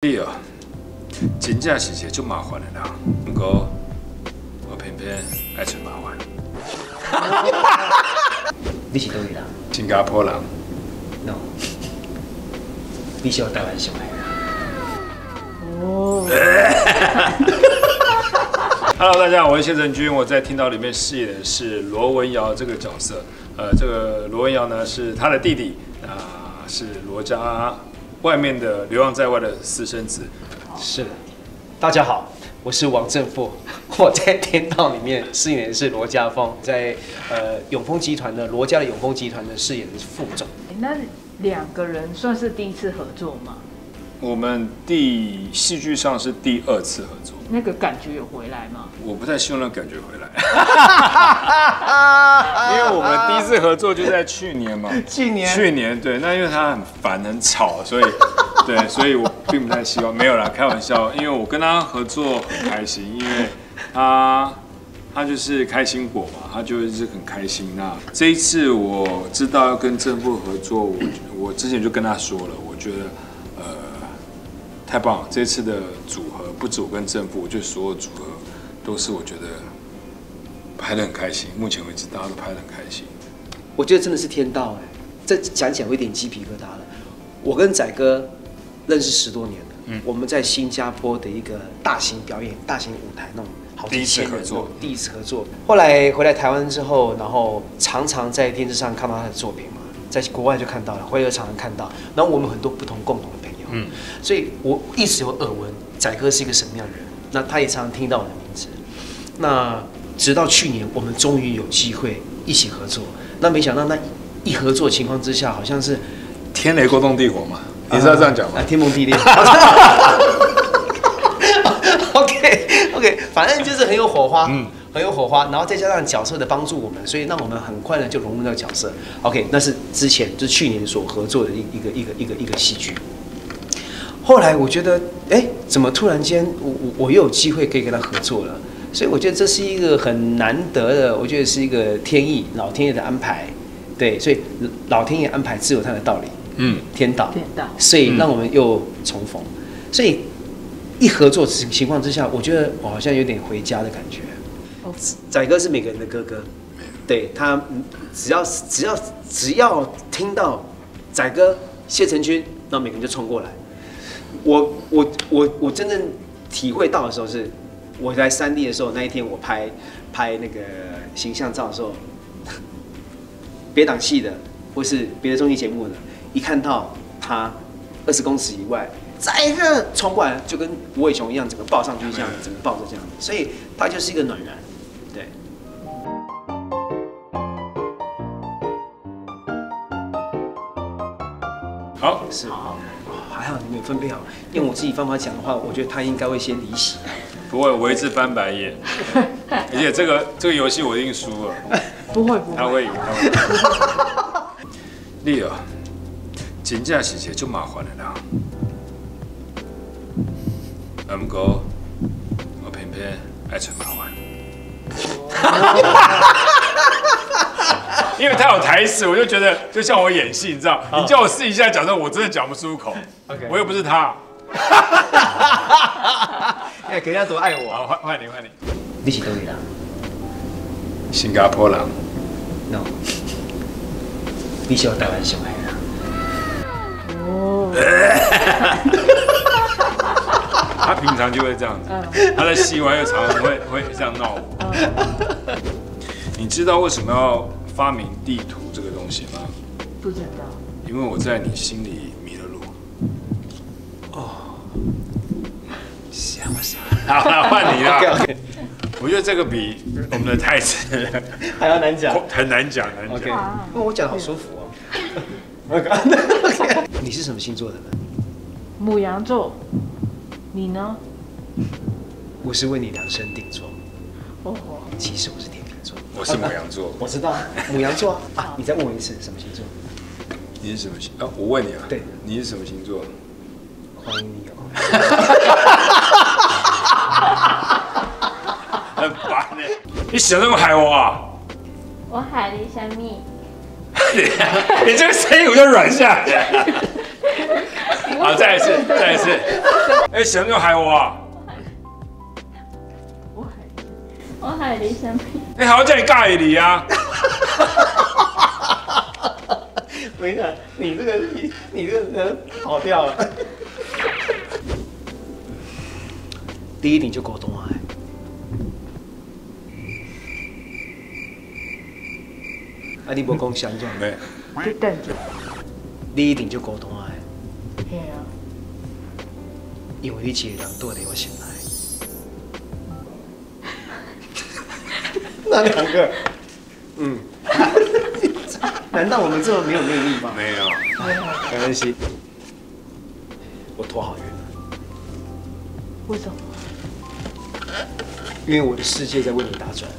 你哦，真正是一个足麻烦的人，不过我偏偏爱找麻烦。你是倒位人新加坡人，？No，你是我台湾小孩。Hello，大家好，我是谢成军。我在《听到》里面饰演的是罗文瑶这个角色。呃，这个罗文瑶呢是他的弟弟，啊、是罗家外面的流浪在外的私生子。是，大家好，我是王正富，我在天道里面饰演的是罗家峰，在呃永丰集团的罗家的永丰集团的饰演的是副总。那两个人算是第一次合作吗？我们第戏剧上是第二次合作，那个感觉有回来吗？我不太希望那感觉回来，因为我们第一次合作就在去年嘛。去年去年对，那因为他很烦很吵，所以对，所以我并不太希望。没有啦，开玩笑，因为我跟他合作很开心，因为他他就是开心果嘛，他就一直很开心。那这一次我知道要跟正负合作，我我之前就跟他说了，我觉得呃太棒了，这次的组合不止我跟正负，我觉得所有组合都是我觉得拍得很开心。目前为止，大家都拍得很开心。我觉得真的是天道哎，这讲起来我有点鸡皮疙瘩了。我跟仔哥认识十多年了，嗯我们在新加坡的一个大型表演、大型舞台那种好第一几千人次合作第一次合作。后来回来台湾之后，然后常常在电视上看到他的作品嘛，在国外就看到了，回来常常看到。然后我们很多不同共同的嗯所以我一直有耳闻仔哥是一个什么样的人。那他也常常听到我的名字。那直到去年，我们终于有机会一起合作。那没想到，那一合作情况之下，好像是天雷勾动地火嘛，你知道这样讲吗啊，？天崩地裂。OK OK，反正就是很有火花，嗯很有火花，然后再加上角色的帮助我们，所以让我们很快的就融入那个角色。OK，那是之前就是去年所合作的一一个一个一个一个戏剧。后来我觉得，哎，怎么突然间我我我又有机会可以跟他合作了？所以我觉得这是一个很难得的，我觉得是一个天意，老天爷的安排。对，所以老天爷安排自有他的道理，嗯，天道。天道，所以让我们又重逢。所以一合作情情况之下，我觉得我好像有点回家的感觉。哦仔哥是每个人的哥哥，对他嗯只要只要只要听到仔哥谢成军，那每个人就冲过来。我我我我真正体会到的时候是，我在三 D 的时候那一天我拍拍那个形象照的时候，别档戏的或是别的综艺节目的，一看到他二十公尺以外，再一个冲过来，就跟无尾熊一样，整个抱上去这样，整个抱着这样，所以他就是一个暖男，对。好，是，哦还好你们有分配好。用我自己方法讲的话，我觉得他应该会先离席。不会，我一直翻白眼，而且这个这个游戏我一定输了，不会不会，他会赢，他会赢。你哦，真正是一个足麻烦的人，啊，不过我偏偏爱找麻烦。因为他有台词，我就觉得就像我演戏，你知道，你叫我试一下讲这，我真的讲不出口。OK 我又不是他。哎，人家多爱我啊！好，换换你，换你。你是哪里人新加坡人，？No，你是我台湾小孩啊。哦，他平常就会这样子，他在戏外又常常会会这样闹我。你知道为什么要发明地图这个东西吗？不知道，因为我在你心里迷了路。是啊，我是啊。好了，换你了。OK，我觉得这个比我们的太子 还要难讲。很难讲，难 OK，讲。因为我讲的好舒服哦。你是什么星座的呢？母羊座，你呢？我是为你量身定做，哦，其实我是天秤座。我是母羊座，我知道，母羊座啊啊！你再问我一次，什么星座？你是什么星？啊，我问你啊，对，你是什么星座？欢迎你哦。很烦呢。你想那么害我啊？我海狸小蜜，你这个声音我就软下来。好，再一次，再一次。哎，什么叫海我啊？我海里什么？你好，叫你尬里啊？我跟你讲，你这个你你这个人跑掉了。第一点就沟通啊。啊，你无讲相撞，没，就等着。第一点就沟通啊，嘿啊，因为你一个人对你我心那两个，嗯，难道我们这么没有魅力吗？没有。没关系，我拖好运了，为什么？因为我的世界在为你打转。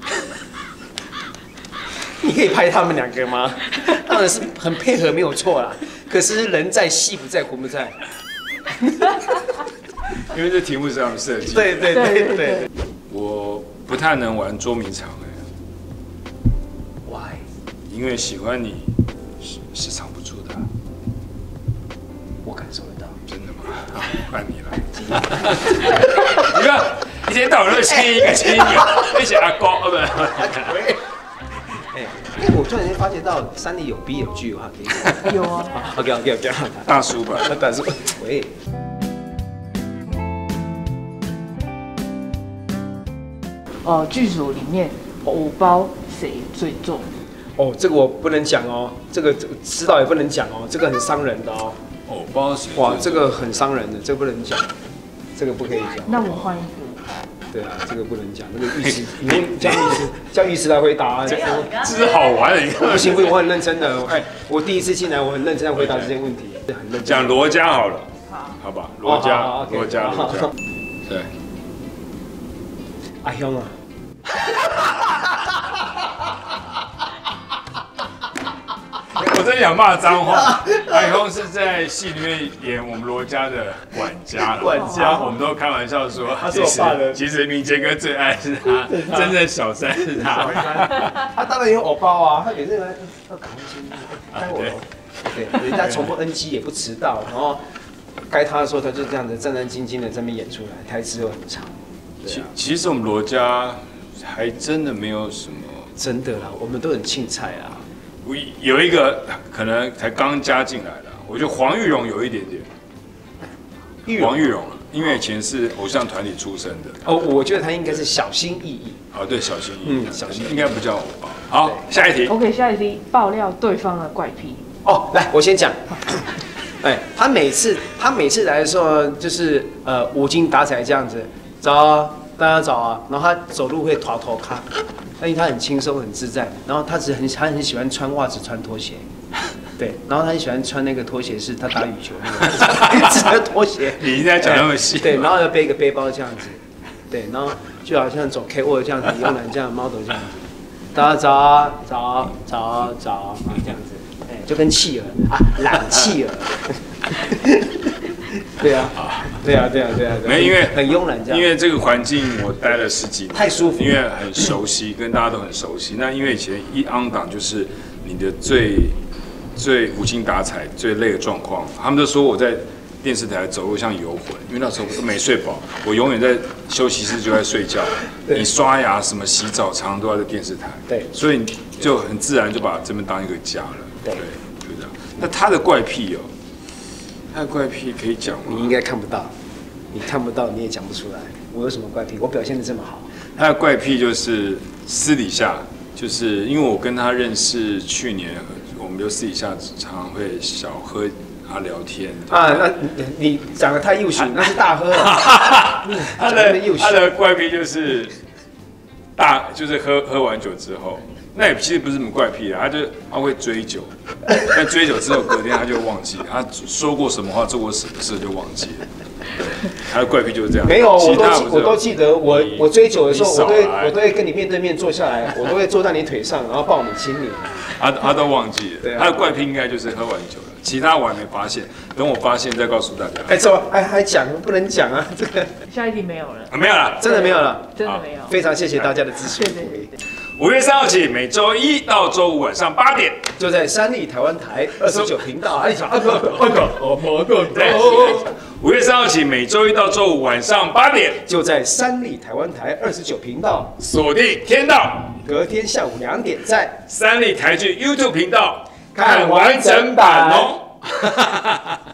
你可以拍他们两个吗？当然是很配合，没有错啦。可是人在戏不在，魂不在。因为这题目是他们设计。，对对对对对。太能玩捉迷藏哎，Why？因为喜欢你是是藏不住的，我感受得到。真的吗？好，换你了。你看，一天到晚都亲一个亲一个，而且阿高呃不。哎，我突然间发觉到山里有 B 有 G 的话，可以。有啊，OK OK OK。大叔吧，那但是，喂，呃，剧组里面偶包谁最重？哦，这个我不能讲哦，这个这个指导也不能讲哦，这个很伤人的哦。偶包谁？哇，这个很伤人的，这个不能讲，这个不可以讲。那我换一个。对啊，这个不能讲，那个玉石，你问叫玉石，叫玉石来回答啊。这是好玩的一个。不行不行，我很认真的。哎，我第一次进来，我很认真的回答这些问题，很认真。讲罗家好了，好，好吧？罗家罗家，罗家好。对，阿兄啊，我真想骂脏话。阿雄是在戏里面演我们罗家的管家，管家我们都开玩笑说，他是我爸的其实明杰哥最爱是他，真正小三是他。他当然有偶包啊，他每次来要赶快先该我。对，人家从不 NG 也不迟到，然后该他的时候他就这样子战战兢兢的在那边演出来，台词又很长。对其啊，其实我们罗家还真的没有什么。真的啦，我们都很青菜啊。我有一个可能才刚加进来的，我觉得黄玉荣有一点点。黄玉荣，因为以前是偶像团体出身的。哦，我觉得他应该是小心翼翼。哦，对，小心翼翼，嗯小心翼翼应该不叫偶包。好，下一题。OK，下一题爆料对方的怪癖。哦，来，我先讲。哎，他每次他每次来的时候，就是呃无精打采这样子，早啊，大家早啊，然后他走路会拖拖卡，因为他很轻松很自在，然后他只很他很喜欢穿袜子穿拖鞋，对，然后他很喜欢穿那个拖鞋是他打羽球那个拖鞋，你一定要讲那么细对，然后要背一个背包这样子，对，然后就好像走 K 沃这样子，慵懒这样 model 这样子，大家早啊早啊早啊早啊这样子，哎，就跟企鹅啊，懒企鹅。对啊，对啊，对啊，对啊，对啊没有因为很慵懒这样，因为这个环境我待了十几年，太舒服因为很熟悉，跟大家都很熟悉。那因为以前一 on 档就是你的最最无精打采、最累的状况，他们都说我在电视台走路像游魂，因为那时候都没睡饱，我永远在休息室就在睡觉。你刷牙、什么洗澡，常常都要在电视台。对所以你就很自然就把这边当一个家了。对就这样。那他的怪癖哦，他的怪癖可以讲吗？你应该看不到，你看不到你也讲不出来，我有什么怪癖？我表现的这么好，他的怪癖就是私底下，就是因为我跟他认识，去年我们就私底下常常会小喝啊聊天。啊，那你你讲的太幼稚，那是大喝啊，他的他的怪癖就是大，就是喝喝完酒之后，那也其实不是什么怪癖啊，他就他会追酒，但追酒之后隔天他就忘记他说过什么话，做过什么事就忘记了。对，他的怪癖就是这样。没有，我都记我都记得，我你我追酒的时候，我都会我都会跟你面对面坐下来，我都会坐在你腿上，然后抱你亲你。他他都忘记了，啊他的怪癖应该就是喝完酒了，其他我还没发现，等我发现再告诉大家。哎，走，还还讲不能讲啊，这个下一题没有了，啊没有了，真的没有了。真的没有。非常谢谢大家的支持对对对对，五月三号起，每周一到周五晚上八点，就在三立台湾台二十九频道。哎 五月三号起，每周一到周五晚上八点，就在三立台湾台二十九频道。锁定天道隔天下午两点在三立台剧 YouTube 频道看完整版哦。